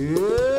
Philadelphia.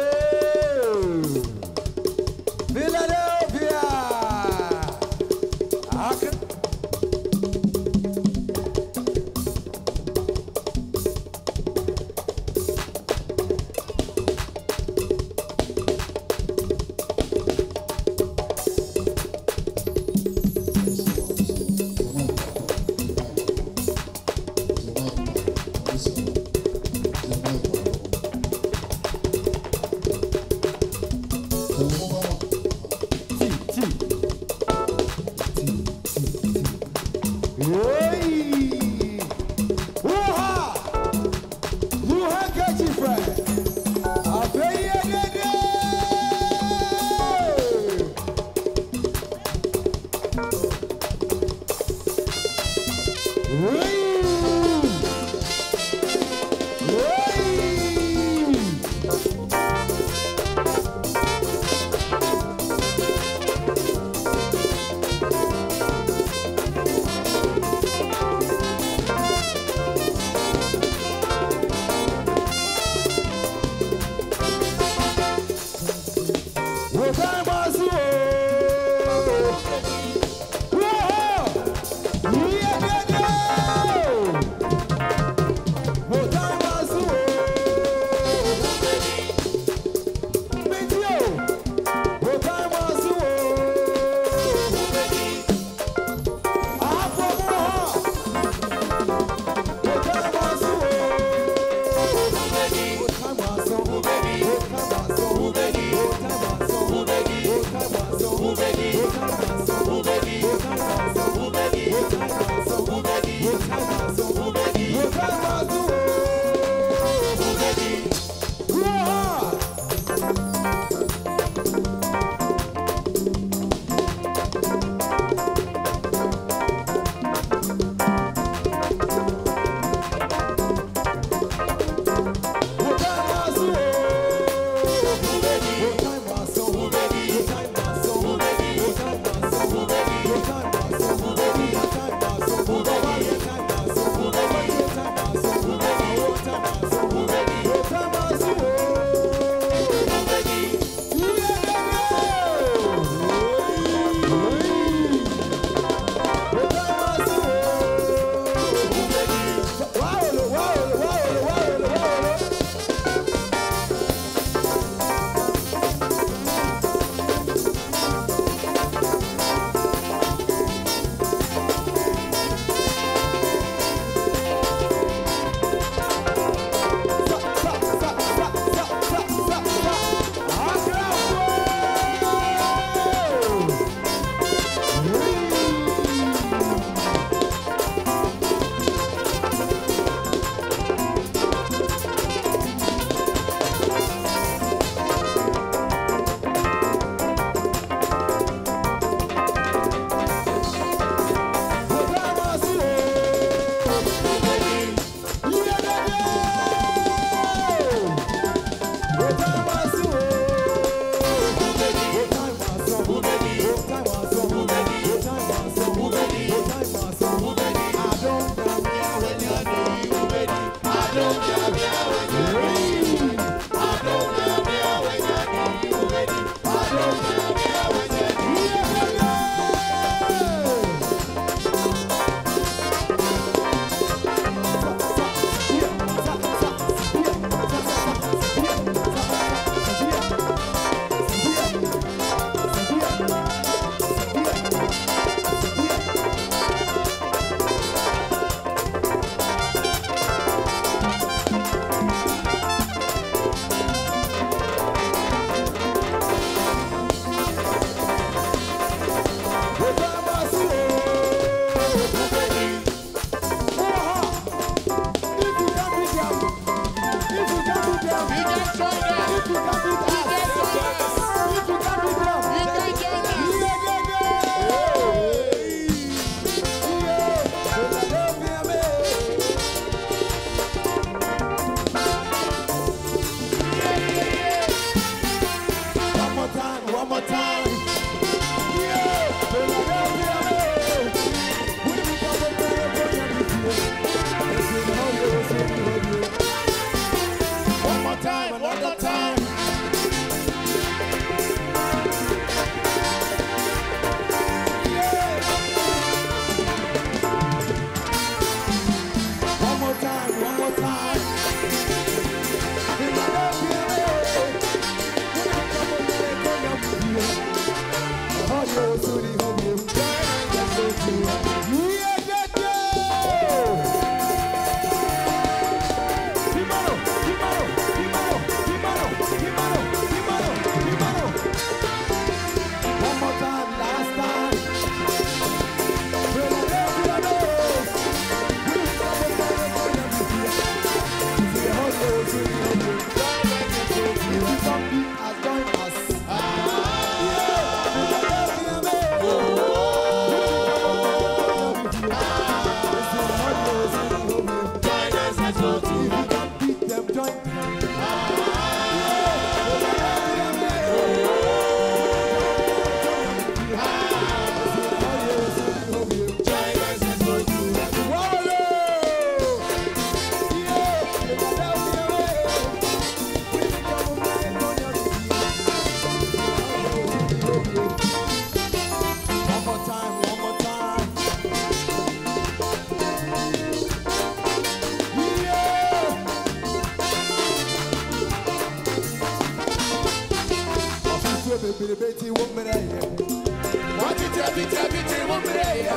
Sabe te bombeia,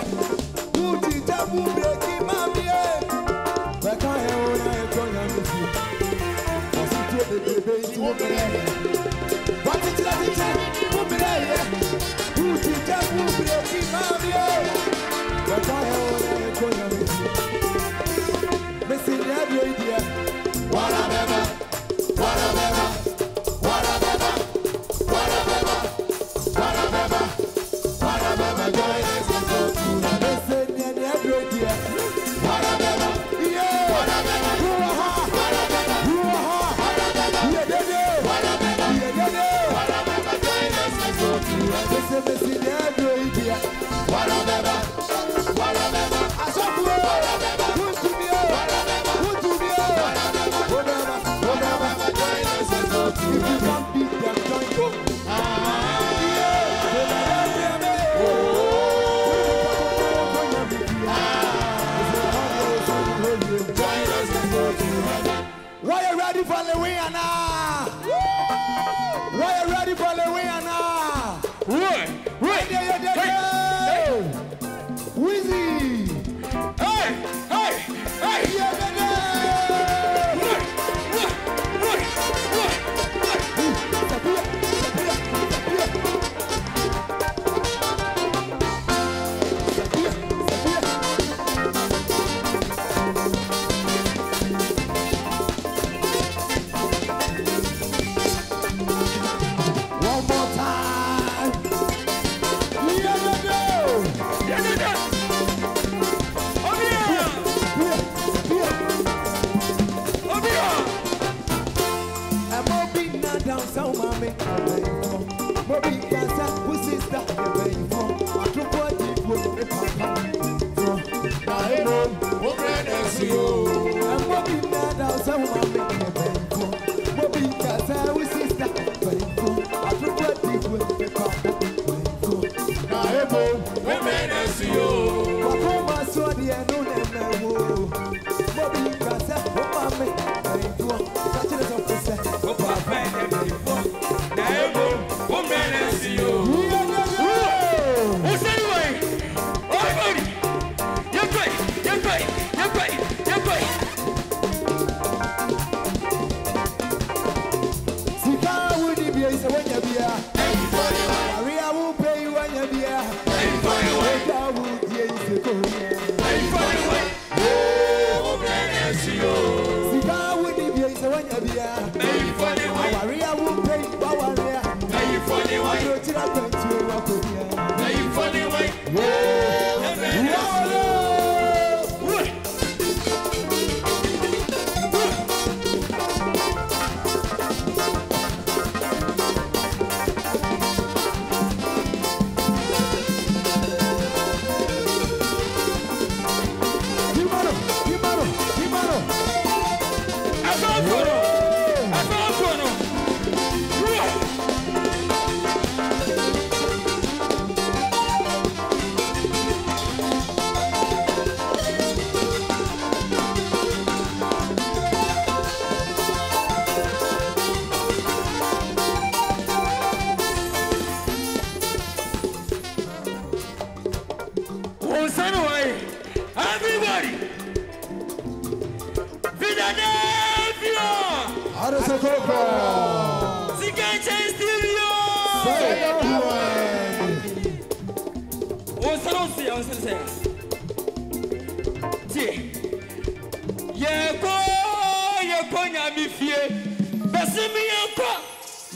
tu te tá bombeia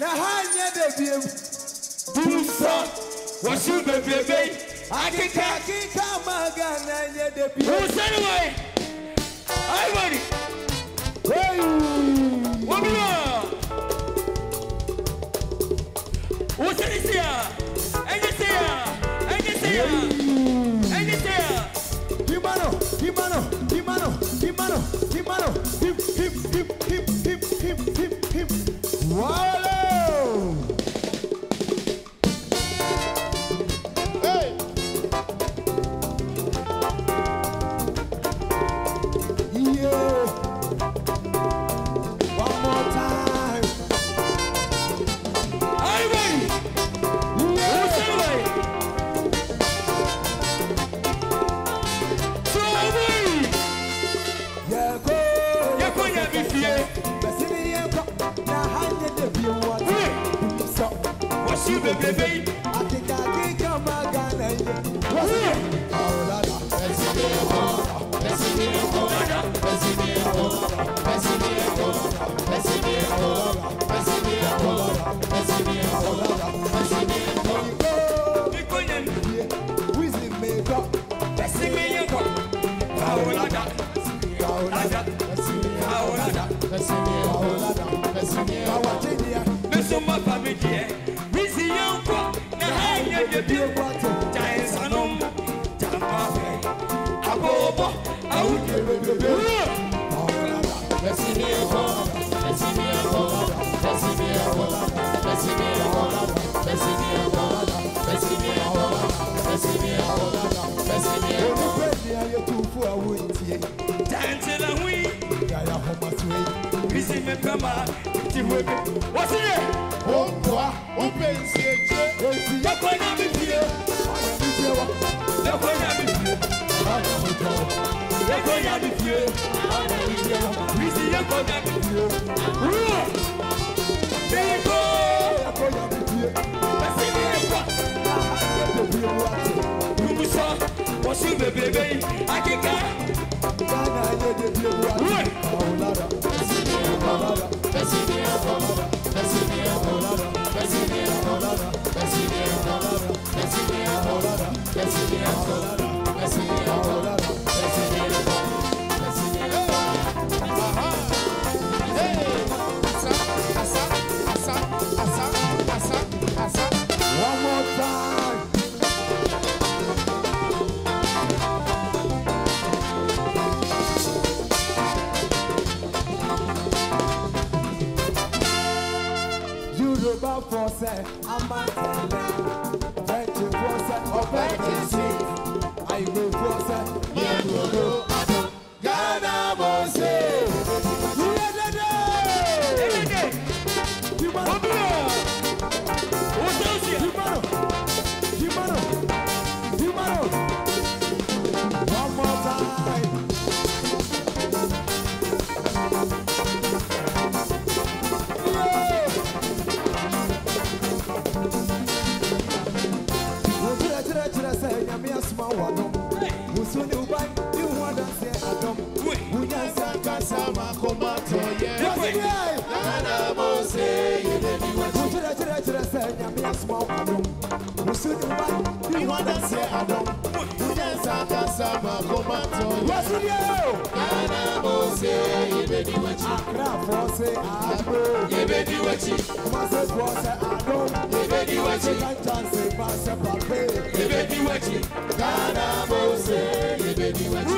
na ha nyɛ beebi ewu. Busa wɔsi bebrebe. Akeka akeka maa Ghana nyɛ beebi. Busa ni wɔye. Ivory. Weyu. Wobula. Wusa ni siya. Ɛnye siya. Ɛnye siya. Ɛnye siya. Dimano dimano dimano Hip hip hip hip hip hip hip hip. dim. Wala. sabe que é Vizinhão, na rainha de Biobato Já é sanom, já mafe A bobo, a uke bebê Desce minha roda, desce minha roda Desce minha roda, desce minha roda Desce minha roda, desce minha roda Desce minha roda, desce minha roda Eu não perdi a eu tu fui a uintie Tante la hui Yaya homa suei Visi me pema, ti mu ebe wɔsi yɛ. o bua baby,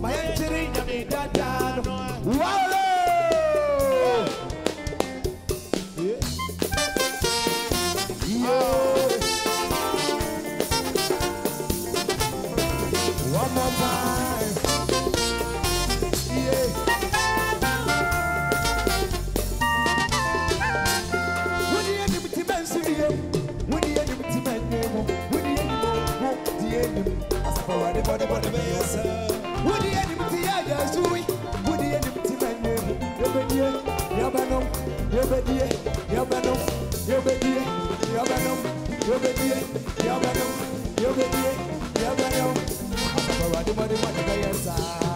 My angel Yes, sir.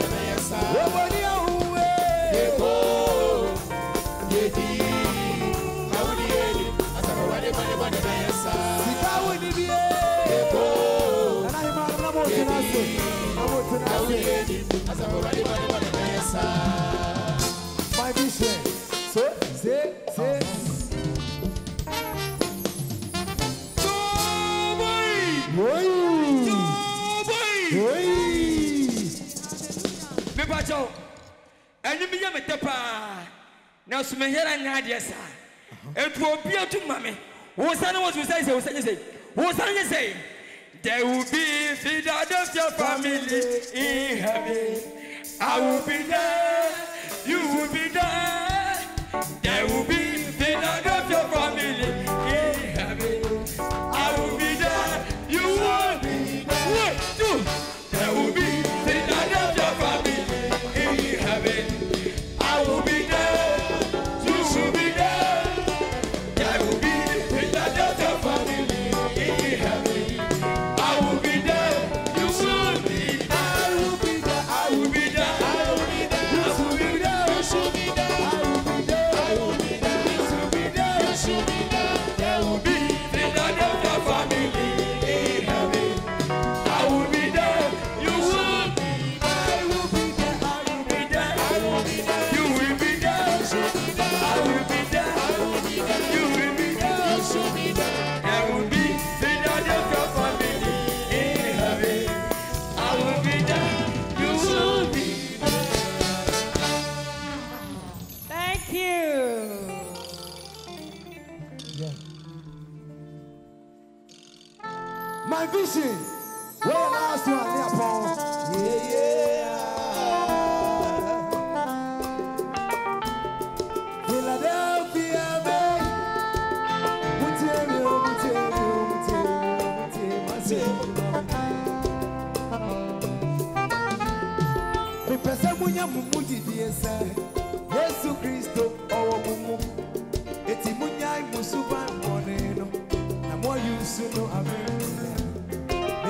ɛyɛ me tɛ paa nanso mehɛra nyɛ adeɛ saa ɛtu obi atu ma me wo sa ne wo sɛ sɛ wo sa sɛ wo sa nyɛ sɛ There will be Philadelphia family in heaven. I will be there.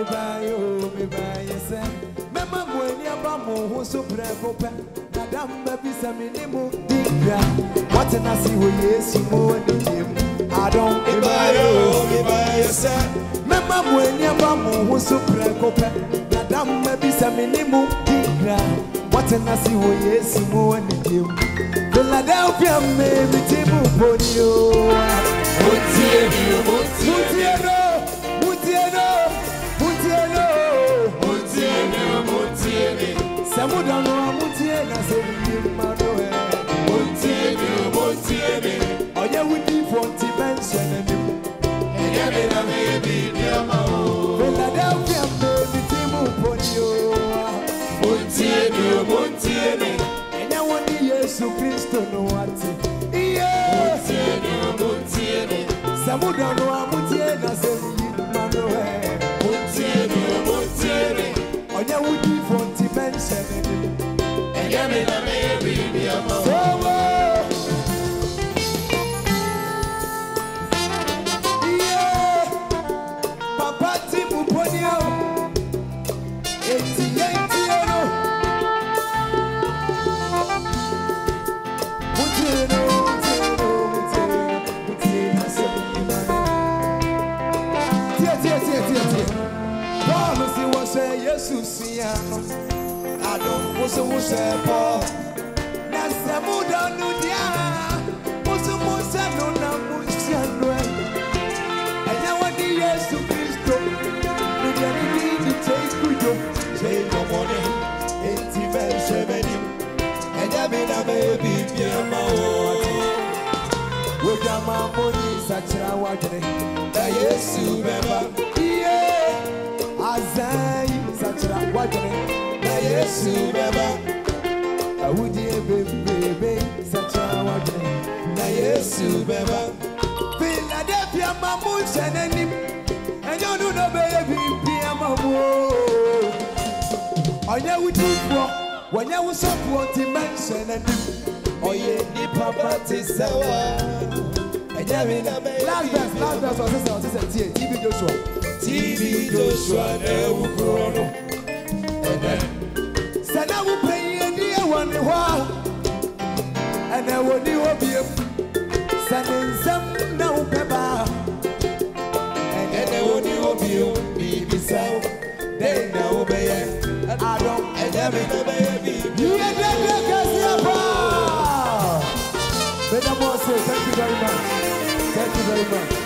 Mebaeɛ o mebaeɛ sɛ mɛma mo ani aba mo ho so prɛko pɛ na da mma bi sɛ me ne mo di nkra moatena se wɔ yesu mu anigye mu adɔm mebaeɛ o Everybody say, mɛma mo ani aba mo ho so prɛko pɛ na da mma bi sɛ me ne mo di nkra moatena se wɔ yesu mu anigye mu philadelphia mmɛmiti mu boni o oh. Mutie mutie mutie ɔyɛ wodifoɔ nti bɛnhyɛ n'anim Ẹ̀yẹ́ mi na mi yẹ bí ibi ọmọ o. philadelphia mmɛmiti mu boni o Mutie mi, mutie mi, ɛnyɛ wo ne yesu kristo no ate iye mutie mi, mutie mi, sɛ modɔ no a mutie na Yéṣu sí àná. Àdùn mo sì wọ́n ṣe Paul. Na sɛ modɔ no deɛ a, mo so monhyɛ no na monhyɛ no ɛ. Ɛnyɛ wɔde Yesu Kristo, medeɛ ne din de kyɛe kudwo, kyɛe nɔmɔne, enti mɛnhyɛ m'anim. Ẹ̀yẹ́ mi na mi yẹ bí ibi ọmọ o. Wodwama mo ni nsakyera wadwene na yesu bɛba awudie bebrebe sɛkyɛ wadwene na yesu bɛba filadelfia ma mo nhyɛ n'anim ɛnyɛ ɔno na ɔbɛyɛ biribia ma mu o ɔnyɛ wodifoɔ wɔnyɛ wosɔfoɔ nti ma nhyɛ n'anim ɔyɛ nipa ba te sɛ wa ɛnyɛ me na bɛyɛ last verse last verse ɔsesɛ ɔsesɛ tie tv joshua tv joshua na ɛwu korɔ Ẹ̀nẹ́ Sɛ na wo panyin ani wɔ ne hɔ a, ɛnɛ wɔ ni hɔ biem. Sɛ ne nsɛm na wo pɛ ba a, ẹ̀nẹ́ wo ni ó bí o bíbí sá o. Dẹ́yìn náà ó bẹ yẹ. adɔm. Ẹ̀yẹ́ mi na mi yẹ bí ibi Yie dede kɛseɛ paa. Bɛda mo thank you very much. Thank you very much.